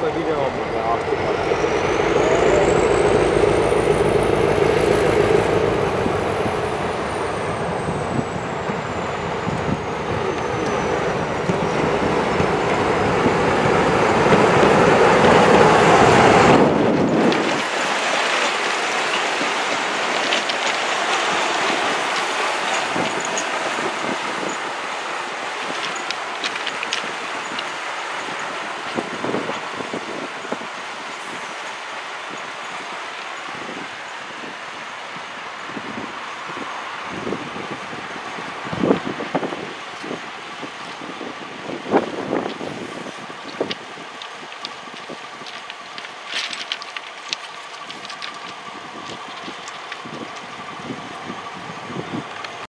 快ビデオもね。